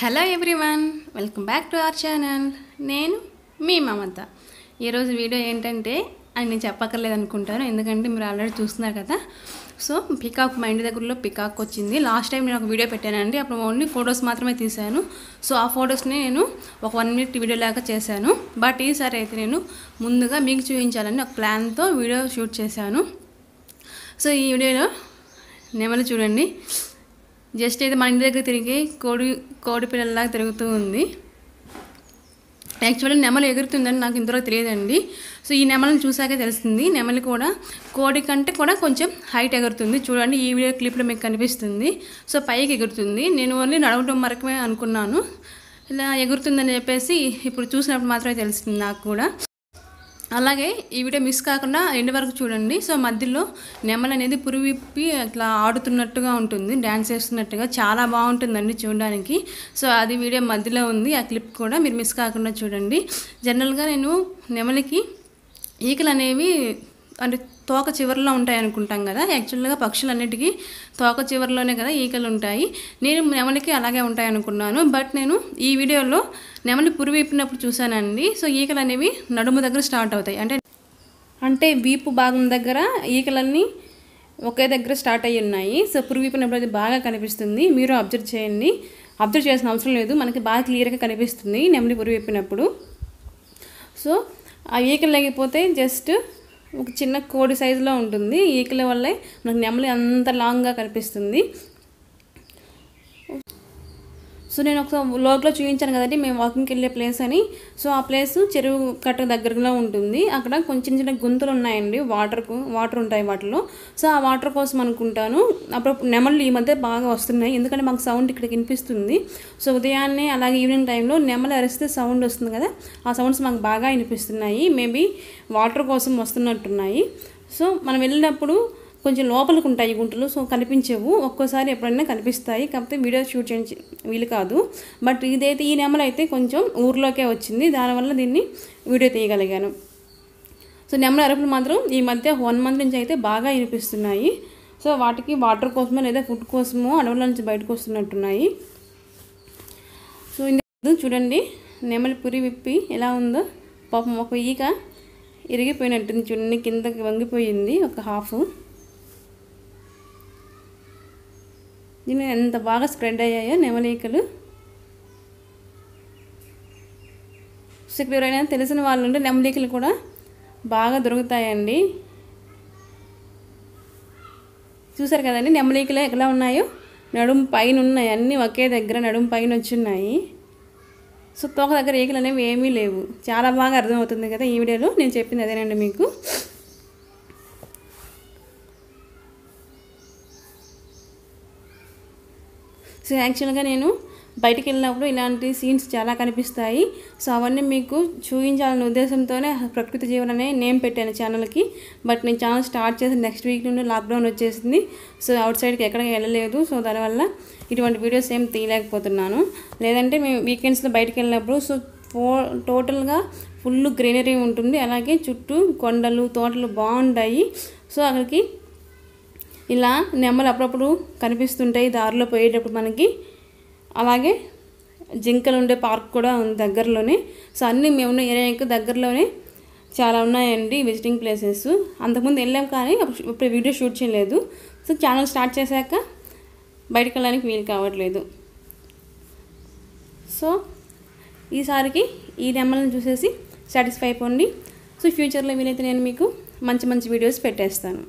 Hello everyone welcome back to our channel నేను మీ మమత. ఈరోజు వీడియో ఏంటంటే అని నేను చెప్పక్కర్లేదు అనుకుంటాను ఎందుకంటే మీరు ఆల్రెడీ చూస్తున్నారు కదా. సో పికాక్ మా ఇంటి దగ్గరలో పికాక్ వచ్చింది. లాస్ట్ టైం నేను ఒక వీడియో పెట్టానండి అప్పుడు ఓన్లీ ఫొటోస్ మాత్రమే తీశాను. సో ఆ ఫొటోస్ని నేను ఒక వన్ మినిట్ వీడియో లాగా చేశాను. బట్ ఈసారి అయితే నేను ముందుగా మీకు చూపించాలని ఒక ప్లాన్తో వీడియో షూట్ చేశాను. సో ఈ వీడియోలో నెమలి చూడండి. జస్ట్ అయితే మన ఇంటి దగ్గర తిరిగి కోడి కోడి పిల్లల్లాగా తిరుగుతూ ఉంది. యాక్చువల్లీ నెమలి ఎగురుతుందని నాకు ఇంతవరకు తెలియదండి. సో ఈ నెమలను చూసాకే తెలుస్తుంది నెమలి కూడా కోడి కంటే కూడా కొంచెం హైట్ ఎగురుతుంది. చూడండి ఈ వీడియో క్లిప్లో మీకు కనిపిస్తుంది. సో పైకి ఎగురుతుంది. నేను ఓన్లీ నడవటం వరకే అనుకున్నాను. ఇలా ఎగురుతుందని చెప్పేసి ఇప్పుడు చూసినప్పుడు మాత్రమే తెలుస్తుంది నాకు కూడా. అలాగే ఈ వీడియో మిస్ కాకుండా ఎండ్ వరకు చూడండి. సో మధ్యలో నెమలి అనేది పురువిప్పి అట్లా ఆడుతున్నట్టుగా ఉంటుంది. డ్యాన్స్ చేస్తున్నట్టుగా చాలా బాగుంటుందండి చూడడానికి. సో అది వీడియో మధ్యలో ఉంది. ఆ క్లిప్ కూడా మీరు మిస్ కాకుండా చూడండి. జనరల్గా నేను నెమలికి ఈకలు అనేవి అంటే తోక చివరిలో ఉంటాయి అనుకుంటాం కదా. యాక్చువల్గా పక్షులన్నిటికీ తోక చివరిలోనే కదా ఈకలు ఉంటాయి. నేను నెమలికి అలాగే ఉంటాయి అనుకున్నాను. బట్ నేను ఈ వీడియోలో నెమలి పురి విప్పినప్పుడు చూశానండి. సో ఈకలు అనేవి నడుము దగ్గర స్టార్ట్ అవుతాయి. అంటే అంటే వీపు భాగం దగ్గర ఈకలన్నీ ఒకే దగ్గర స్టార్ట్ అయ్యి ఉన్నాయి. సో పురుగు విప్పినప్పుడు అది బాగా కనిపిస్తుంది. మీరు అబ్జర్వ్ చేయండి. అబ్జర్వ్ చేసిన అవసరం లేదు. మనకి బాగా క్లియర్గా కనిపిస్తుంది నెమలి పురుగు విప్పినప్పుడు సో ఆ ఈకలు లేకపోతే జస్ట్ ఒక చిన్న కోడి సైజులో ఉంటుంది. ఈకల వల్లే మనకు నెమలి అంత లాంగ్గా కనిపిస్తుంది. సో నేను ఒకసారి లోపల చూపించాను కదండి మేము వాకింగ్కి వెళ్ళే ప్లేస్ అని. సో ఆ ప్లేస్ చెరువు కట్ట దగ్గరలో ఉంటుంది. అక్కడ కొంచెం చిన్న చిన్న గుంతలు ఉన్నాయండి వాటర్కు వాటర్ ఉంటాయి వాటిలో. సో ఆ వాటర్ కోసం అనుకుంటాను. అప్పుడు నెమళ్ళు ఈ మధ్య బాగా వస్తున్నాయి. ఎందుకంటే మాకు సౌండ్ ఇక్కడ వినిపిస్తుంది. సో ఉదయాన్నే అలాగే ఈవినింగ్ టైంలో నెమలు అరిస్తే సౌండ్ వస్తుంది కదా ఆ సౌండ్స్ మాకు బాగా వినిపిస్తున్నాయి. మేబీ వాటర్ కోసం వస్తున్నట్టున్నాయి. సో మనం వెళ్ళినప్పుడు కొంచెం లోపలికి ఉంటాయి గుంటలు. సో కనిపించవు. ఒక్కోసారి ఎప్పుడైనా కనిపిస్తాయి. కాకపోతే వీడియో షూట్ చేయించి వీలు కాదు. బట్ ఇదైతే ఈ నెమలు అయితే కొంచెం ఊర్లోకే వచ్చింది. దానివల్ల దీన్ని వీడియో తీయగలిగాను. సో నెమల అరుపులు మాత్రం ఈ మధ్య వన్ మంత్ నుంచి అయితే బాగా వినిపిస్తున్నాయి. సో వాటికి వాటర్ కోసమో లేదా ఫుడ్ కోసమో అడవుల నుంచి బయటకు వస్తున్నట్టున్నాయి. సో ఇది చూడండి. నెమలి పురి విప్పి ఎలా ఉందో. పాపం ఒక ఈక ఇరిగిపోయినట్టుంది. చూడండి కిందకి వంగిపోయింది. ఒక హాఫ్. దీని ఎంత బాగా స్ప్రెడ్ అయ్యాయో నెమలీకలు. సో ఎవరైనా తెలిసిన వాళ్ళు ఉంటే నెమలీకలు కూడా బాగా దొరుకుతాయండి. చూసారు కదండి నెమలీకలు ఎలా ఉన్నాయో? నడుము పైన ఉన్నాయి అన్నీ ఒకే దగ్గర నడుము పైన వచ్చున్నాయి సో తోక దగ్గర ఈకలు అనేవి ఏమీ లేవు. చాలా బాగా అర్థమవుతుంది కదా ఈ వీడియోలో. నేను చెప్పింది అదేనండి మీకు. సో యాక్చువల్గా నేను బయటికి వెళ్ళినప్పుడు ఇలాంటి సీన్స్ చాలా కనిపిస్తాయి. సో అవన్నీ మీకు చూపించాలనే ఉద్దేశంతోనే ప్రకృతి జీవన్ అనే నేమ్ పెట్టాను ఛానల్కి బట్ నేను ఛానల్ స్టార్ట్ చేసిన నెక్స్ట్ వీక్ నుండి లాక్డౌన్ వచ్చేసింది. సో అవుట్ సైడ్కి ఎక్కడికి వెళ్ళలేదు. సో దానివల్ల ఇటువంటి వీడియోస్ ఏం తీయలేకపోతున్నాను. లేదంటే మేము వీకెండ్స్లో బయటికి వెళ్ళినప్పుడు సో ఫో టోటల్గా ఫుల్ గ్రీనరీ ఉంటుంది. అలాగే చుట్టూ కొండలు తోటలు బాగుంటాయి. సో అక్కడికి ఇలా నెమ్మలు అప్పుడప్పుడు కనిపిస్తుంటాయి దారిలో పోయేటప్పుడు మనకి. అలాగే జింకలు ఉండే పార్క్ కూడా ఉంది దగ్గరలోనే. సో అన్నీ మేము ఉన్న ఏరియాకి దగ్గరలోనే చాలా ఉన్నాయండి విజిటింగ్ ప్లేసెస్. అంతకుముందు వెళ్ళాం కానీ ఇప్పుడు వీడియో షూట్ చేయలేదు. సో ఛానల్ స్టార్ట్ చేశాక బయటకు వెళ్ళడానికి వీలు కావట్లేదు. సో ఈసారికి ఈ నెమ్మల్ని చూసేసి సాటిస్ఫై అయిపోండి సో ఫ్యూచర్లో వీలైతే నేను మీకు మంచి మంచి వీడియోస్ పెట్టేస్తాను.